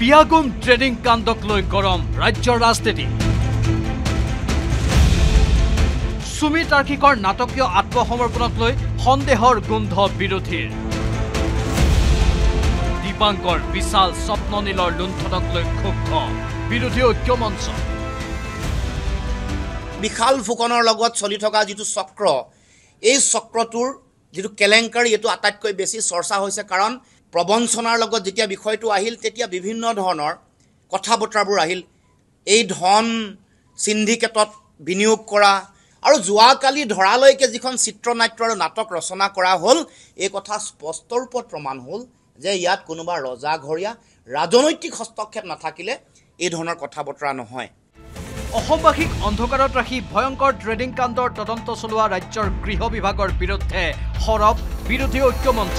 বিয়াগুম trading কাণ্ডক লৈ গৰম ৰাজ্যৰ ৰাজনীতি সুমি তাৰ্কিকৰ নাটকীয় আত্মসমৰ্পণক লৈ সন্দেহৰ গোন্ধ বিৰোধীৰ দীপাংকৰ বিশাল স্বপ্ননীলৰ লুণ্ঠনক লৈ ক্ষুব্ধ বিৰোধী ঐক্য মঞ্চ বিশাল ফুকনৰ লগত চলি থকা যিটো চক্ৰ এই চক্ৰটোৰ যিটো কেলেংকাৰী এইটো আটাইতকৈ বেছি চৰ্চা হৈছে কাৰণ প্ৰবঞ্চনাৰ লগত যেতিয়া বিষয়টো আহিল তেতিয়া বিভিন্ন ধৰণৰ কথা বতৰাবোৰ আহিল। এই ধন চিণ্ডিকেটত বিনিয়োগ কৰা আৰু যোৱাকালি ধৰালৈকে যিখন চিত্ৰনাট্য আৰু নাটক ৰচনা কৰা হ'ল এই কথা স্পষ্ট ৰূপত প্ৰমাণ হ'ল যে ইয়াত কোনোবা ৰজাঘৰীয়া ৰাজনৈতিক হস্তক্ষেপ নাথাকিলে এই ধৰণৰ কথা বতৰা নহয়। অসমবাসীক অন্ধকাৰত ৰাখি ভয়ংকৰ ট্ৰেডিং কাণ্ডৰ তদন্ত চলোৱা ৰাজ্যৰ গৃহ বিভাগৰ বিৰুদ্ধে সৰব বিৰোধী ঐক্য মঞ্চ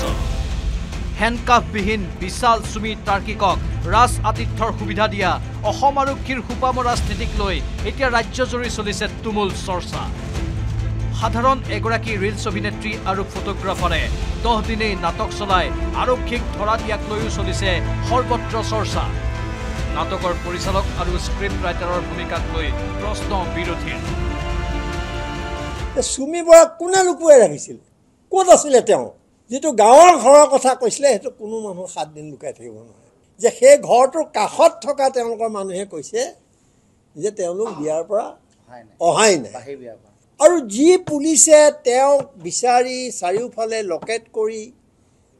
হেণ্ডকাফবিহীন বিশাল চুমি তাৰ্কিকক ৰাজ আতিথ্যৰ সুবিধা দিয়া অসম আৰক্ষীৰ সোপামৰা স্থিতিক লৈ এতিয়া ৰাজ্যজুৰি চলিছে তুমুল চৰ্চা। সাধাৰণ এগৰাকী ৰিলছ অভিনেত্ৰী আৰু ফটোগ্ৰাফাৰে দহ দিনেই নাটক চলাই আৰক্ষীক ধৰা দিয়াক লৈও চলিছে সৰ্বত্ৰ চৰ্চা। নাটকৰ পৰিচালক আৰু স্ক্ৰিপ্ট ৰাইটাৰৰ ভূমিকাক লৈ প্ৰশ্ন বিৰোধীৰ চুমি বৰাক কোনে লুকুৱাই ৰাখিছিল? ক'ত আছিলে তেওঁ? যিটো গাঁৱৰ ঘৰৰ কথা কৈছিলে সেইটো কোনো মানুহ সাতদিন লুকাই থাকিব নোৱাৰে। যে সেই ঘৰটোৰ কাষত থকা তেওঁলোকৰ মানুহে কৈছে যে তেওঁলোক বিয়াৰ পৰা অহাই নাই। আৰু যি পুলিচে তেওঁক বিচাৰি চাৰিওফালে লকেট কৰি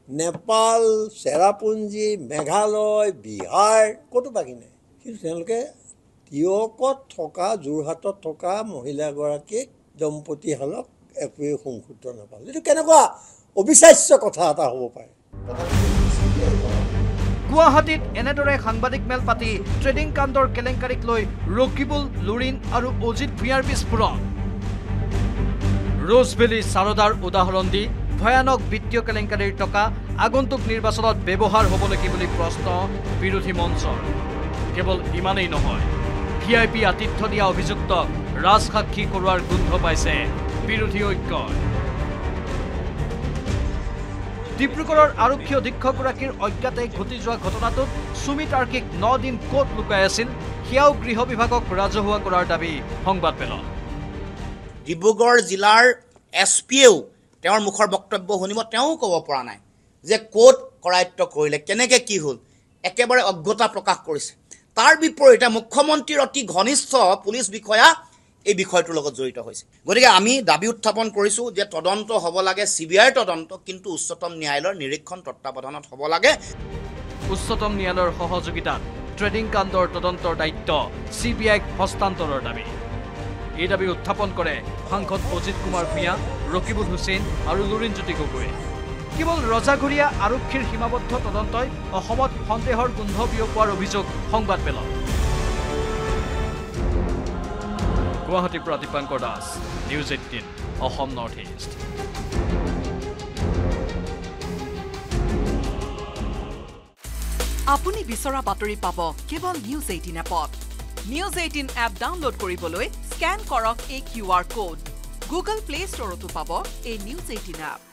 নেপাল চেৰাপুঞ্জী মেঘালয় বিহাৰ ক'তো বাকী নাই। কিন্তু তেওঁলোকে তিয়কত থকা যোৰহাটত থকা মহিলাগৰাকীক দম্পতীহালক একোৱেই সংসূত্ৰ নাপালে। এইটো কেনেকুৱা? অবিশ্বাস্য কথা এটা হ'ব পাৰে। গুৱাহাটীত এনেদৰে সাংবাদিক মেল পাতি ট্ৰেডিং কাণ্ডৰ কেলেংকাৰীক লৈ ৰকিবুল লুৰিন আৰু অজিত ভূঞাৰ বিস্ফোৰণ। ৰোজভেলী চাৰদাৰ উদাহৰণ দি ভয়ানক বিত্তীয় কেলেংকাৰীৰ টকা আগন্তুক নিৰ্বাচনত ব্যৱহাৰ হ'ব নেকি বুলি প্ৰশ্ন বিৰোধী মঞ্চৰ। কেৱল ইমানেই নহয় ভি আই পি আতিথ্য দিয়া অভিযুক্তক ৰাজসাক্ষী কৰোৱাৰ গোন্ধ পাইছে বিৰোধী ঐক্যই। ডিব্ৰুগড়ৰ আৰক্ষী অধীক্ষকগৰাকীৰ অজ্ঞাতে ঘটি যোৱা ঘটনাটোত সুমি তাৰ্কিক ন দিন ক'ত লুকাই আছিল সেয়াও গৃহ বিভাগক ৰাজহুৱা কৰাৰ দাবী সংবাদ মেলত ডিব্ৰুগড় জিলাৰ এছ পিয়েও তেওঁৰ মুখৰ বক্তব্য শুনিব তেওঁও ক'ব পৰা নাই যে ক'ত কৰায়ত্ব কৰিলে কেনেকৈ কি হ'ল একেবাৰে অজ্ঞতা প্ৰকাশ কৰিছে। তাৰ বিপৰীতে মুখ্যমন্ত্ৰীৰ অতি ঘনিষ্ঠ পুলিচ বিষয়া এই বিষয়টোৰ লগত জড়িত হৈছে। গতিকে আমি দাবী উত্থাপন কৰিছোঁ যে তদন্ত হ'ব লাগে চি বি আইৰ তদন্ত কিন্তু উচ্চতম ন্যায়ালয়ৰ নিৰীক্ষণ তত্বাৱধানত হ'ব লাগে। উচ্চতম ন্যায়ালয়ৰ সহযোগিতাত ট্ৰেডিং কাণ্ডৰ তদন্তৰ দায়িত্ব চি বি আইক হস্তান্তৰৰ দাবী। এই দাবী উত্থাপন কৰে সাংসদ অজিত কুমাৰ ভূঞা ৰকিবুল হুছেইন আৰু লুৰিণজ্যোতি গগৈয়ে কেৱল ৰজাঘৰীয়া আৰক্ষীৰ সীমাবদ্ধ তদন্তই অসমত সন্দেহৰ গোন্ধ বিয়পোৱাৰ অভিযোগ সংবাদ মেলত। গুৱাহাটীৰ পৰা Dipankar Das news eighteen Assam north east. আপুনি বিচৰা বাতৰি পাব কেৱল নিউজ এইটিন এপত। নিউজ এইটিন এপ ডাউনলোড কৰিবলৈ স্কেন কৰক এই Q R code. Google play ষ্টৰতো পাব এই নিউজ এইটিন এপ।